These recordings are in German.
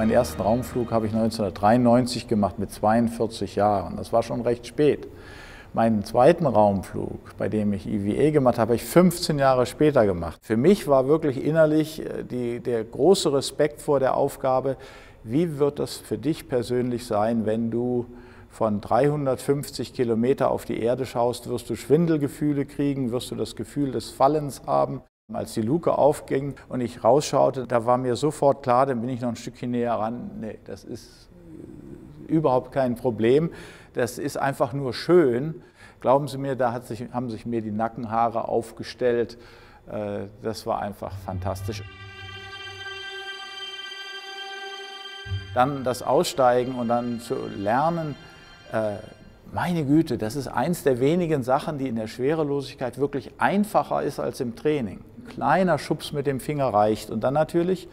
Meinen ersten Raumflug habe ich 1993 gemacht mit 42 Jahren. Das war schon recht spät. Meinen zweiten Raumflug, bei dem ich EVA gemacht habe, habe ich 15 Jahre später gemacht. Für mich war wirklich innerlich äh, die, der große Respekt vor der Aufgabe, wie wird das für dich persönlich sein, wenn du von 350 Kilometer auf die Erde schaust, wirst du Schwindelgefühle kriegen, wirst du das Gefühl des Fallens haben. Als die Luke aufging und ich rausschaute, da war mir sofort klar, dann bin ich noch ein Stückchen näher ran. Nee, das ist überhaupt kein Problem. Das ist einfach nur schön. Glauben Sie mir, da sich, haben sich mir die Nackenhaare aufgestellt. Äh, das war einfach fantastisch. Dann das Aussteigen und dann zu lernen, äh, meine Güte, das ist eins der wenigen Sachen, die in der Schwerelosigkeit wirklich einfacher ist als im Training. Ein kleiner Schubs mit dem Finger reicht. Und dann natürlich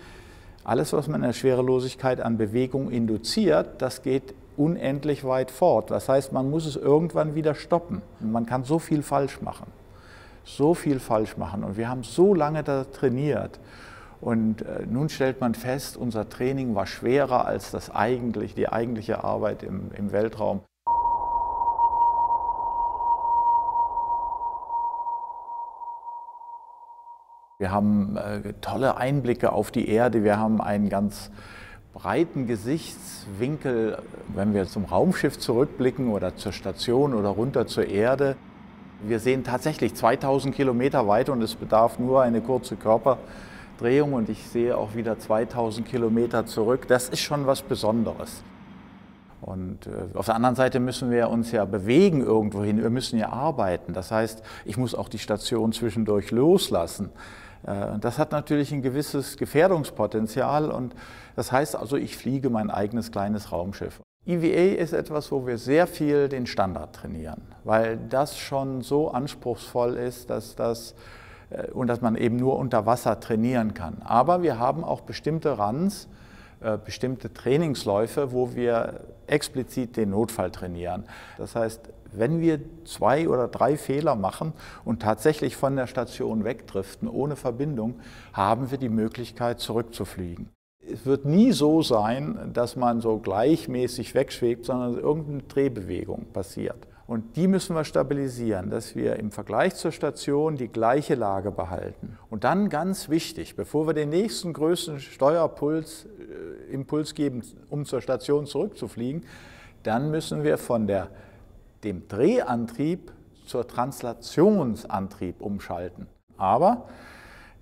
alles, was man in der Schwerelosigkeit an Bewegung induziert, das geht unendlich weit fort. Das heißt, man muss es irgendwann wieder stoppen. Man kann so viel falsch machen. So viel falsch machen. Und wir haben so lange da trainiert. Und äh, nun stellt man fest, unser Training war schwerer als das eigentlich, die eigentliche Arbeit im, im Weltraum. Wir haben äh, tolle Einblicke auf die Erde, wir haben einen ganz breiten Gesichtswinkel, wenn wir zum Raumschiff zurückblicken oder zur Station oder runter zur Erde. Wir sehen tatsächlich 2000 Kilometer weit und es bedarf nur eine kurze Körperdrehung und ich sehe auch wieder 2000 Kilometer zurück. Das ist schon was Besonderes. Und äh, auf der anderen Seite müssen wir uns ja bewegen irgendwohin, wir müssen ja arbeiten. Das heißt, ich muss auch die Station zwischendurch loslassen. Äh, das hat natürlich ein gewisses Gefährdungspotenzial und das heißt also, ich fliege mein eigenes kleines Raumschiff. EVA ist etwas, wo wir sehr viel den Standard trainieren, weil das schon so anspruchsvoll ist, dass das äh, und dass man eben nur unter Wasser trainieren kann. Aber wir haben auch bestimmte Runs, bestimmte Trainingsläufe, wo wir explizit den Notfall trainieren. Das heißt, wenn wir zwei oder drei Fehler machen und tatsächlich von der Station wegdriften ohne Verbindung, haben wir die Möglichkeit zurückzufliegen. Es wird nie so sein, dass man so gleichmäßig wegschwebt, sondern irgendeine Drehbewegung passiert. Und die müssen wir stabilisieren, dass wir im Vergleich zur Station die gleiche Lage behalten. Und dann ganz wichtig, bevor wir den nächsten größten Steuerpuls Impuls geben, um zur Station zurückzufliegen, dann müssen wir von der, dem Drehantrieb zur Translationsantrieb umschalten. Aber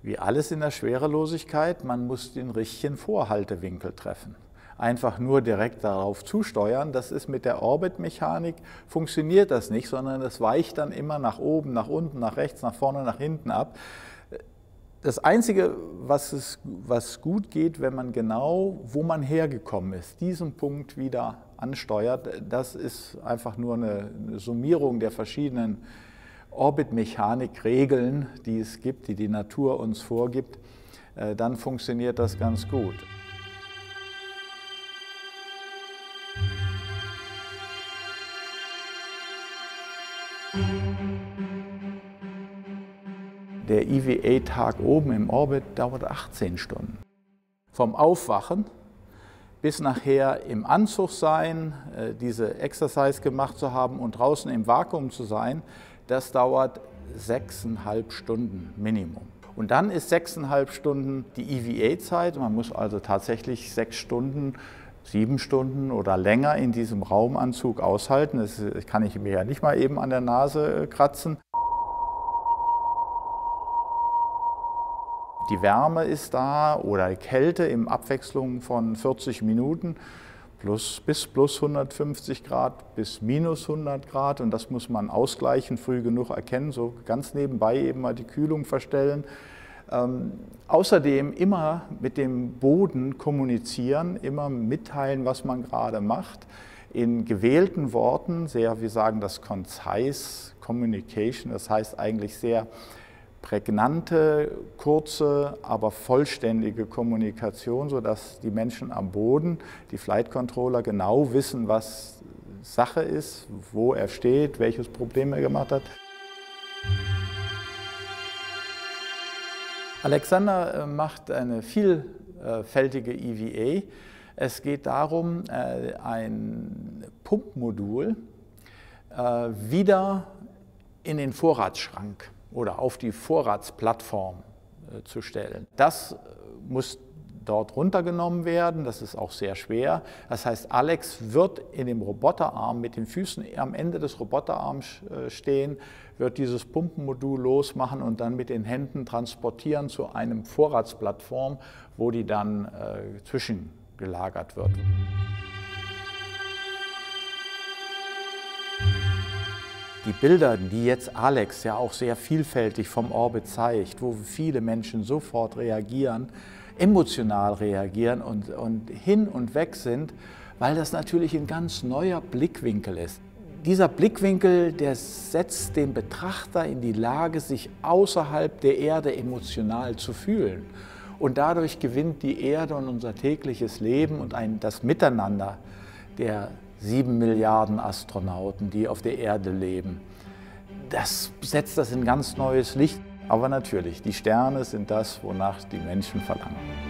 wie alles in der Schwerelosigkeit, man muss den richtigen Vorhaltewinkel treffen einfach nur direkt darauf zusteuern. Das ist mit der Orbitmechanik, funktioniert das nicht, sondern es weicht dann immer nach oben, nach unten, nach rechts, nach vorne, nach hinten ab. Das Einzige, was, es, was gut geht, wenn man genau, wo man hergekommen ist, diesen Punkt wieder ansteuert, das ist einfach nur eine, Summierung der verschiedenen Orbitmechanik-Regeln, die es gibt, die die Natur uns vorgibt, äh, dann funktioniert das ganz gut. Der EVA-Tag oben im Orbit dauert 18 Stunden. Vom Aufwachen bis nachher im Anzug sein, äh, diese Exercise gemacht zu haben und draußen im Vakuum zu sein, das dauert sechseinhalb Stunden Minimum. Und dann ist sechseinhalb Stunden die EVA-Zeit. Man muss also tatsächlich sechs Stunden sieben Stunden oder länger in diesem Raumanzug aushalten. Das kann ich mir ja nicht mal eben an der Nase äh, kratzen. Die Wärme ist da oder Kälte in Abwechslung von 40 Minuten plus, bis plus 150 Grad bis minus 100 Grad und das muss man ausgleichen, früh genug erkennen, so ganz nebenbei eben mal die Kühlung verstellen. Ähm, außerdem immer mit dem Boden kommunizieren, immer mitteilen, was man gerade macht, in gewählten Worten, sehr, wir sagen das concise communication, das heißt eigentlich sehr prägnante, kurze, aber vollständige Kommunikation, sodass die Menschen am Boden, die Flight Controller genau wissen, was Sache ist, wo er steht, welches Problem er gemacht hat. Alexander äh, macht eine vielfältige EVA. Es geht darum, äh, ein Pumpmodul äh, wieder in den Vorratsschrank oder auf die Vorratsplattform äh, zu stellen. Das muss dort runtergenommen werden. Das ist auch sehr schwer. Das heißt, Alex wird in dem Roboterarm mit den Füßen am Ende des Roboterarms äh, stehen, wird dieses Pumpenmodul losmachen und dann mit den Händen transportieren zu einem Vorratsplattform, wo die dann äh, zwischengelagert wird. Die Bilder, die jetzt Alex ja auch sehr vielfältig vom Orbit zeigt, wo viele Menschen sofort reagieren, emotional reagieren und, und hin und weg sind, weil das natürlich ein ganz neuer Blickwinkel ist. Dieser Blickwinkel, der setzt den Betrachter in die Lage, sich außerhalb der Erde emotional zu fühlen. Und dadurch gewinnt die Erde und unser tägliches Leben und ein, das Miteinander der sieben Milliarden Astronauten, die auf der Erde leben. Das setzt das in ganz neues Licht. Aber natürlich, die Sterne sind das, wonach die Menschen verlangen.